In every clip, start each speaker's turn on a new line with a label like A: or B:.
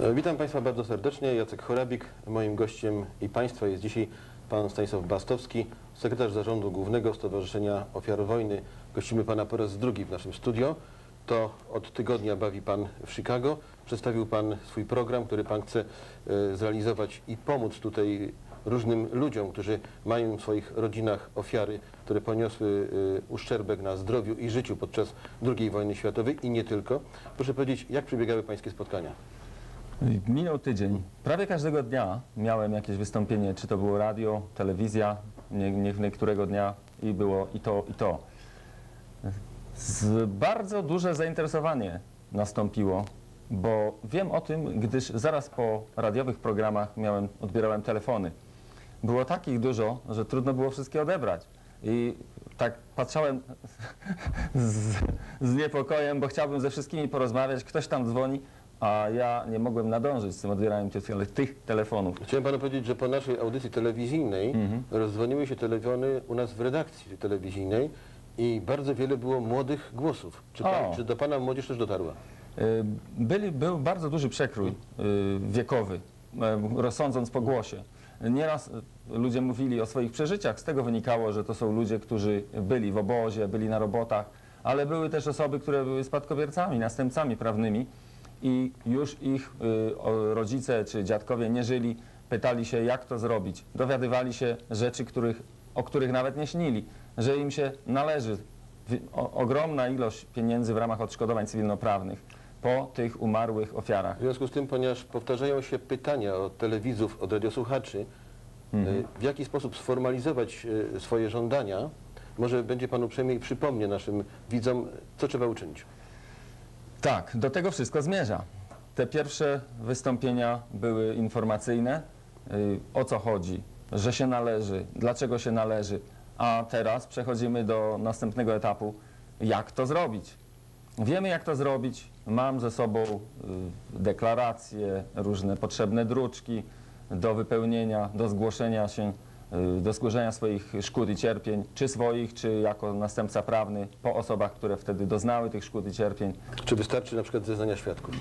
A: E, Witam Państwa bardzo serdecznie. Jacek Chorabik. Moim gościem i Państwa jest dzisiaj Pan Stanisław Bastowski, sekretarz zarządu głównego Stowarzyszenia Ofiar Wojny. Gościmy Pana po raz drugi w naszym studio. To od tygodnia bawi Pan w Chicago. Przedstawił Pan swój program, który Pan chce e, zrealizować i pomóc tutaj różnym ludziom, którzy mają w swoich rodzinach ofiary, które poniosły e, uszczerbek na zdrowiu i życiu podczas II wojny światowej i nie tylko. Proszę powiedzieć, jak przebiegały Pańskie spotkania?
B: Minął tydzień. Prawie każdego dnia miałem jakieś wystąpienie, czy to było radio, telewizja, nie, nie, niektórego dnia i było i to, i to. Z bardzo duże zainteresowanie nastąpiło, bo wiem o tym, gdyż zaraz po radiowych programach miałem, odbierałem telefony. Było takich dużo, że trudno było wszystkie odebrać. I tak patrzałem z, z niepokojem, bo chciałbym ze wszystkimi porozmawiać. Ktoś tam dzwoni, a ja nie mogłem nadążyć z tym odbieraniem tych, tych telefonów.
A: Chciałem panu powiedzieć, że po naszej audycji telewizyjnej
B: Mhm.
A: rozdzwoniły się telefony u nas w redakcji telewizyjnej i bardzo wiele było młodych głosów. Czy, pan, czy do pana młodzież też dotarła?
B: Y, Byli, był bardzo duży przekrój y, wiekowy, y, rozsądząc po głosie. Nieraz ludzie mówili o swoich przeżyciach, z tego wynikało, że to są ludzie, którzy byli w obozie, byli na robotach, ale były też osoby, które były spadkobiercami, następcami prawnymi i już ich y, rodzice czy dziadkowie nie żyli, pytali się, jak to zrobić. Dowiadywali się rzeczy, których, o których nawet nie śnili, że im się należy ogromna ilość pieniędzy w ramach odszkodowań cywilnoprawnych po tych umarłych ofiarach.
A: W związku z tym, ponieważ powtarzają się pytania od telewizów, od radiosłuchaczy,
B: Mhm.
A: y, w jaki sposób sformalizować y, swoje żądania, może będzie pan uprzejmie i przypomnie naszym widzom, co trzeba uczynić.
B: Tak, do tego wszystko zmierza. Te pierwsze wystąpienia były informacyjne, y, o co chodzi, że się należy, dlaczego się należy, a teraz przechodzimy do następnego etapu, jak to zrobić. Wiemy, jak to zrobić. Mam ze sobą y, deklaracje, różne potrzebne druczki do wypełnienia, do zgłoszenia się, do zgłoszenia swoich szkód i cierpień, czy swoich, czy jako następca prawny po osobach, które wtedy doznały tych szkód i cierpień.
A: Czy wystarczy na przykład zeznania świadków?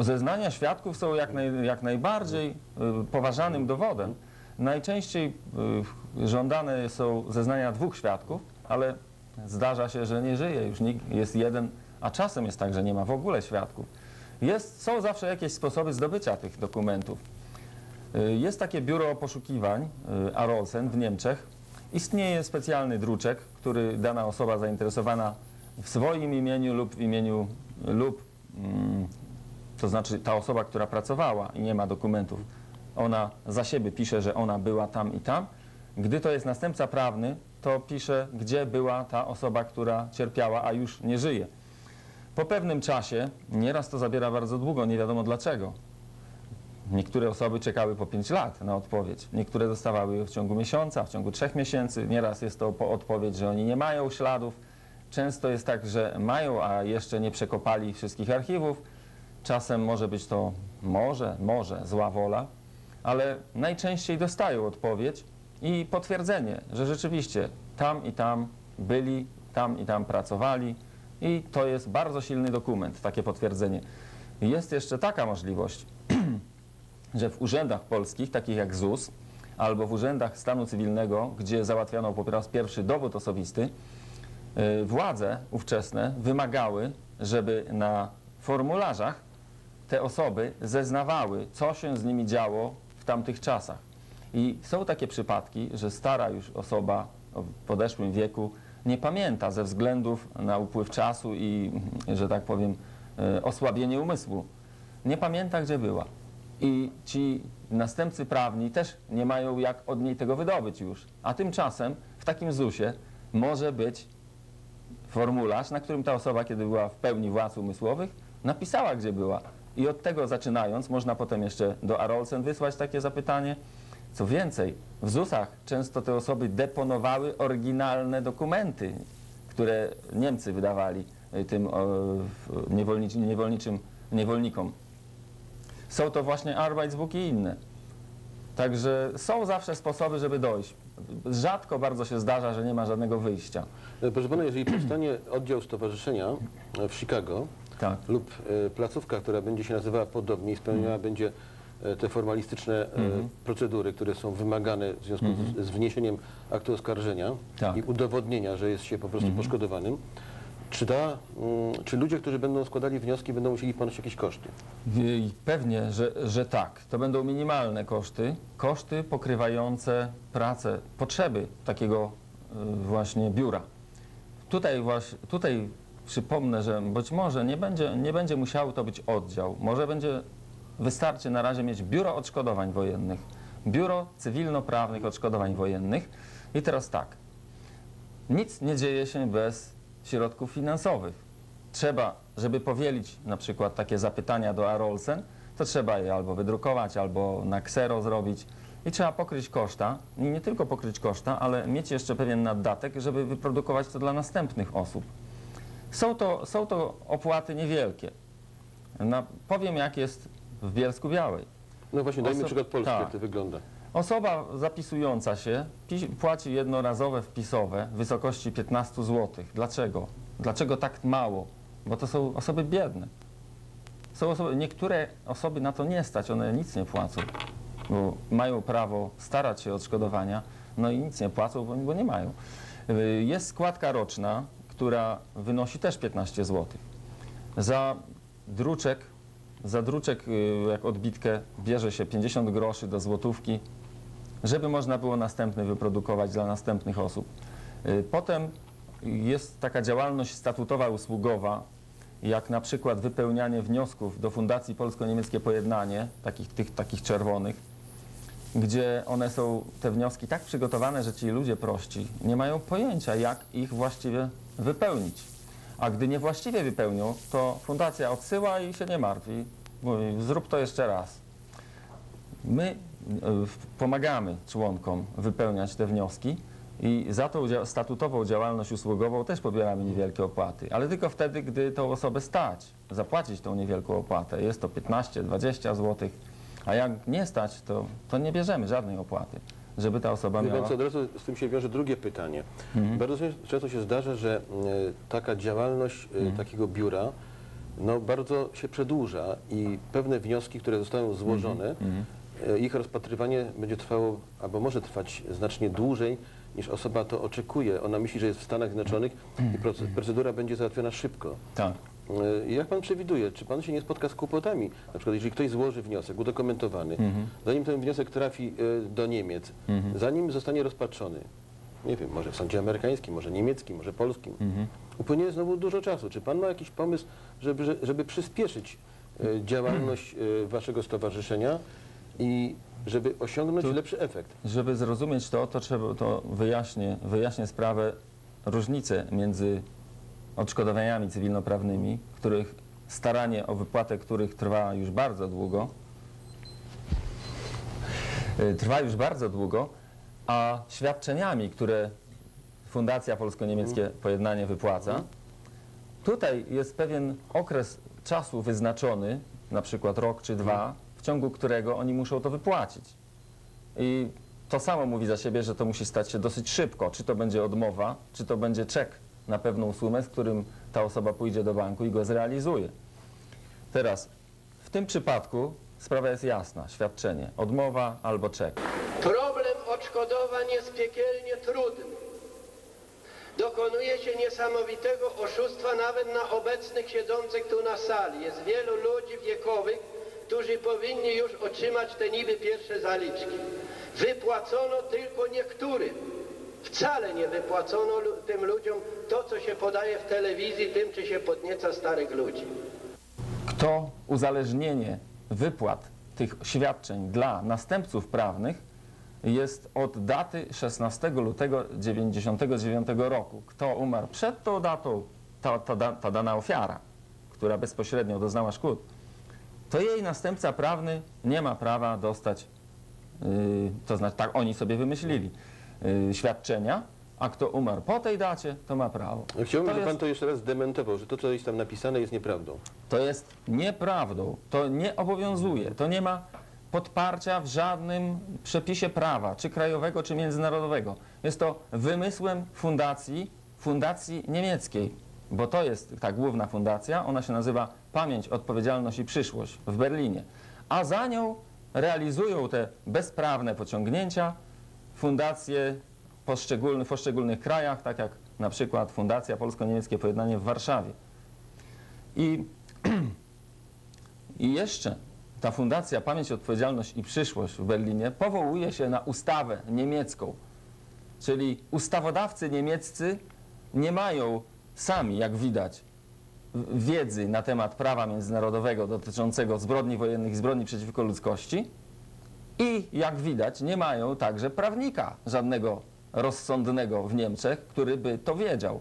B: Zeznania świadków są jak, naj, jak najbardziej y, poważanym dowodem. Najczęściej y, żądane są zeznania dwóch świadków, ale zdarza się, że nie żyje już nikt, jest jeden, a czasem jest tak, że nie ma w ogóle świadków. Jest, są zawsze jakieś sposoby zdobycia tych dokumentów. Y, Jest takie biuro poszukiwań y, Arolsen w Niemczech. Istnieje specjalny druczek, który dana osoba zainteresowana w swoim imieniu lub w imieniu lub mm, to znaczy ta osoba, która pracowała i nie ma dokumentów, ona za siebie pisze, że ona była tam i tam. Gdy to jest następca prawny, to pisze, gdzie była ta osoba, która cierpiała, a już nie żyje. Po pewnym czasie, nieraz to zabiera bardzo długo, nie wiadomo dlaczego. Niektóre osoby czekały po 5 lat na odpowiedź, niektóre dostawały w ciągu miesiąca, w ciągu trzech miesięcy. Nieraz jest to po odpowiedź, że oni nie mają śladów. Często jest tak, że mają, a jeszcze nie przekopali wszystkich archiwów. Czasem może być to może, może zła wola, ale najczęściej dostają odpowiedź i potwierdzenie, że rzeczywiście tam i tam byli, tam i tam pracowali i to jest bardzo silny dokument, takie potwierdzenie. Jest jeszcze taka możliwość, że w urzędach polskich, takich jak ZUS, albo w urzędach stanu cywilnego, gdzie załatwiano po raz pierwszy dowód osobisty, y, władze ówczesne wymagały, żeby na formularzach te osoby zeznawały, co się z nimi działo w tamtych czasach. I są takie przypadki, że stara już osoba o podeszłym wieku nie pamięta ze względów na upływ czasu i, że tak powiem, y, osłabienie umysłu. Nie pamięta, gdzie była. I ci następcy prawni też nie mają jak od niej tego wydobyć już. A tymczasem w takim ZUS-ie może być formularz, na którym ta osoba, kiedy była w pełni władz umysłowych, napisała, gdzie była. I od tego zaczynając, można potem jeszcze do Arolsen wysłać takie zapytanie. Co więcej, w ZUS-ach często te osoby deponowały oryginalne dokumenty, które Niemcy wydawali y, tym niewolniczym niewolnikom. Są to właśnie Arbeitsbook i inne. Także są zawsze sposoby, żeby dojść. Rzadko bardzo się zdarza, że nie ma żadnego wyjścia.
A: E, Proszę pana, jeżeli powstanie oddział stowarzyszenia e, w Chicago,
B: Tak.
A: lub e, placówka, która będzie się nazywała podobnie i spełniała będzie e, te formalistyczne
B: Mhm.
A: procedury, które są wymagane w związku z, z wniesieniem aktu oskarżenia
B: Tak.
A: i udowodnienia, że jest się po prostu poszkodowanym. Czy, ta, mm, czy ludzie, którzy będą składali wnioski, będą musieli ponosić jakieś koszty?
B: Pewnie, że, że tak. To będą minimalne koszty. Koszty pokrywające pracę, potrzeby takiego y, właśnie biura. Tutaj, właśnie, tutaj przypomnę, że być może nie będzie, nie będzie musiał to być oddział. Może będzie wystarczy na razie mieć biuro odszkodowań wojennych, biuro cywilnoprawnych odszkodowań wojennych. I teraz tak. Nic nie dzieje się bez środków finansowych. Trzeba, żeby powielić na przykład takie zapytania do Arolsen, to trzeba je albo wydrukować, albo na ksero zrobić i trzeba pokryć koszta. I nie tylko pokryć koszta, ale mieć jeszcze pewien naddatek, żeby wyprodukować to dla następnych osób. Są to, są to opłaty niewielkie. Na, powiem, jak jest w Bielsku Białej.
A: No właśnie, dajmy
B: Oso-
A: przykład Polski,
B: tak.
A: jak to wygląda.
B: Osoba zapisująca się płaci jednorazowe wpisowe w wysokości 15 zł. Dlaczego? Dlaczego tak mało? Bo to są osoby biedne. Są osoby, niektóre osoby na to nie stać, one nic nie płacą, bo mają prawo starać się o odszkodowania, no i nic nie płacą, bo, bo nie mają. Y, Jest składka roczna, która wynosi też 15 zł. Za druczek, za druczek y, jak odbitkę bierze się 50 groszy do złotówki, żeby można było następny wyprodukować dla następnych osób. Y, Potem jest taka działalność statutowa usługowa, jak na przykład wypełnianie wniosków do Fundacji Polsko-Niemieckie Pojednanie, takich, tych, takich czerwonych, gdzie one są, te wnioski tak przygotowane, że ci ludzie prości nie mają pojęcia, jak ich właściwie wypełnić. A gdy niewłaściwie wypełnią, to fundacja odsyła i się nie martwi. Mówi, zrób to jeszcze raz. My pomagamy członkom wypełniać te wnioski i za tą statutową działalność usługową też pobieramy niewielkie opłaty, ale tylko wtedy, gdy tą osobę stać zapłacić tą niewielką opłatę. Jest to 15-20 zł, a jak nie stać, to, to nie bierzemy żadnej opłaty, żeby ta osoba miała...
A: co, od razu z tym się wiąże drugie pytanie.
B: Mhm.
A: Bardzo często się zdarza, że e, taka działalność e,
B: Mhm.
A: takiego biura no, bardzo się przedłuża i pewne wnioski, które zostaną złożone,
B: Mhm.
A: E, ich rozpatrywanie będzie trwało, albo może trwać znacznie dłużej niż osoba to oczekuje. Ona myśli, że jest w Stanach Zjednoczonych i proce- procedura będzie załatwiona szybko.
B: Tak.
A: E, Jak pan przewiduje, czy pan się nie spotka z kłopotami? Na przykład, jeżeli ktoś złoży wniosek udokumentowany,
B: Mhm.
A: zanim ten wniosek trafi e, do Niemiec, zanim zostanie rozpatrzony, nie wiem, może w sądzie amerykańskim, może niemieckim, może polskim,
B: Mhm.
A: upłynie znowu dużo czasu. Czy pan ma jakiś pomysł, żeby, że- żeby przyspieszyć działalność waszego stowarzyszenia i żeby osiągnąć
B: Tu-
A: lepszy efekt?
B: Żeby zrozumieć to, to trzeba to wyjaśnię, wyjaśnię sprawę różnicę między odszkodowaniami cywilnoprawnymi, których staranie o wypłatę których trwa już bardzo długo, y, trwa już bardzo długo, a świadczeniami, które Fundacja Polsko-Niemieckie Pojednanie wypłaca, tutaj jest pewien okres czasu wyznaczony, na przykład rok czy dwa, w ciągu którego oni muszą to wypłacić. I to samo mówi za siebie, że to musi stać się dosyć szybko. Czy to będzie odmowa, czy to będzie czek na pewną sumę, z którym ta osoba pójdzie do banku i go zrealizuje. Teraz, w tym przypadku sprawa jest jasna. Świadczenie, odmowa albo czek.
C: Problem odszkodowań jest piekielnie trudny. Dokonuje się niesamowitego oszustwa nawet na obecnych siedzących tu na sali. Jest wielu ludzi wiekowych, którzy powinni już otrzymać te niby pierwsze zaliczki. Wypłacono tylko niektórym. Wcale nie wypłacono tym ludziom to, co się podaje w telewizji, tym, czy się podnieca starych ludzi.
B: Kto uzależnienie wypłat tych świadczeń dla następców prawnych jest od daty 16 lutego 1999 roku. Kto umarł przed tą datą, ta, ta, ta dana ofiara, która bezpośrednio doznała szkód, to jej następca prawny nie ma prawa dostać, yy, to znaczy tak oni sobie wymyślili, yy, świadczenia, a kto umarł po tej dacie, to ma prawo.
A: Chciałbym, żeby pan to jeszcze raz zdementował, że to, co jest tam napisane, jest nieprawdą.
B: To jest nieprawdą. To nie obowiązuje. To nie ma podparcia w żadnym przepisie prawa, czy krajowego, czy międzynarodowego. Jest to wymysłem fundacji, fundacji niemieckiej. Bo to jest ta główna fundacja, ona się nazywa Pamięć, Odpowiedzialność i Przyszłość w Berlinie. A za nią realizują te bezprawne pociągnięcia fundacje w poszczególnych krajach, tak jak na przykład Fundacja Polsko-Niemieckie Pojednanie w Warszawie. I, I jeszcze ta Fundacja Pamięć, Odpowiedzialność i Przyszłość w Berlinie powołuje się na ustawę niemiecką. Czyli ustawodawcy niemieccy nie mają sami, jak widać, wiedzy na temat prawa międzynarodowego dotyczącego zbrodni wojennych i zbrodni przeciwko ludzkości i, jak widać, nie mają także prawnika żadnego rozsądnego w Niemczech, który by to wiedział.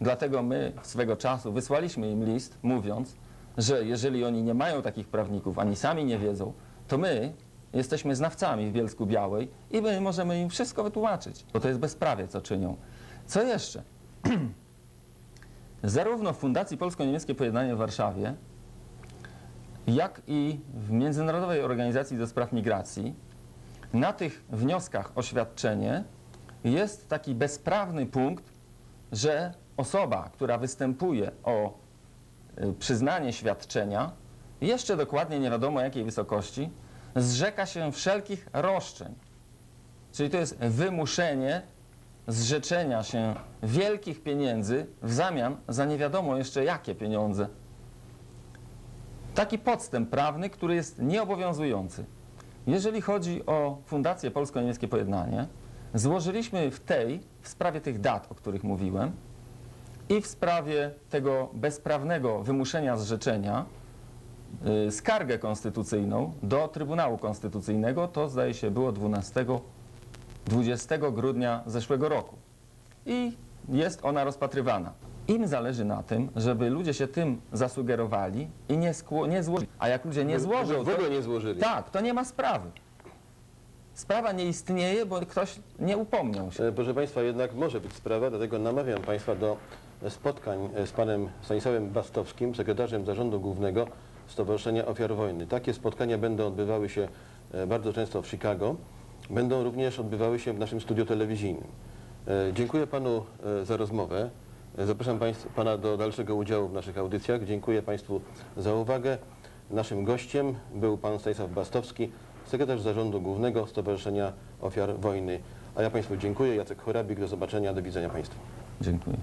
B: Dlatego my swego czasu wysłaliśmy im list, mówiąc, że jeżeli oni nie mają takich prawników, ani sami nie wiedzą, to my jesteśmy znawcami w Bielsku Białej i my możemy im wszystko wytłumaczyć, bo to jest bezprawie, co czynią. Co jeszcze? Zarówno w Fundacji Polsko-Niemieckie Pojednanie w Warszawie, jak i w Międzynarodowej Organizacji do Spraw Migracji na tych wnioskach o świadczenie jest taki bezprawny punkt, że osoba, która występuje o y, przyznanie świadczenia, jeszcze dokładnie nie wiadomo jakiej wysokości, zrzeka się wszelkich roszczeń. Czyli to jest wymuszenie zrzeczenia się wielkich pieniędzy w zamian za nie wiadomo jeszcze jakie pieniądze. Taki podstęp prawny, który jest nieobowiązujący. Jeżeli chodzi o Fundację Polsko-Niemieckie Pojednanie, złożyliśmy w tej, w sprawie tych dat, o których mówiłem, i w sprawie tego bezprawnego wymuszenia zrzeczenia y, skargę konstytucyjną do Trybunału Konstytucyjnego, to zdaje się było 12, 20 grudnia zeszłego roku. I jest ona rozpatrywana. Im zależy na tym, żeby ludzie się tym zasugerowali i nie, skło, nie złożyli. A jak ludzie nie złożą,
A: W ogóle nie złożyli.
B: tak, to nie ma sprawy. Sprawa nie istnieje, bo ktoś nie upomniał się.
A: E, Proszę Państwa, jednak może być sprawa, dlatego namawiam Państwa do spotkań e, z panem Stanisławem Bastowskim, sekretarzem Zarządu Głównego Stowarzyszenia Ofiar Wojny. Takie spotkania będą odbywały się e, bardzo często w Chicago. Będą również odbywały się w naszym studiu telewizyjnym. E, Dziękuję Panu e, za rozmowę. E, Zapraszam państw, Pana do dalszego udziału w naszych audycjach. Dziękuję Państwu za uwagę. Naszym gościem był Pan Stanisław Bastowski, sekretarz Zarządu Głównego Stowarzyszenia Ofiar Wojny. A ja Państwu dziękuję. Jacek Chorabik. Do zobaczenia. Do widzenia Państwu.
B: Dziękuję.